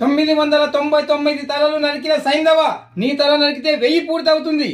తొమ్మిది వందల తొంభై తొమ్మిది తలలు నరికిన సైంధవ నీ తల నరికితే వెయ్యి పూర్తవుతుంది.